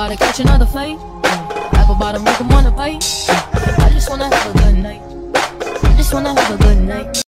About to catch another fight. Apple bottom, make 'em wanna bite. I just wanna have a good night. I just wanna have a good night.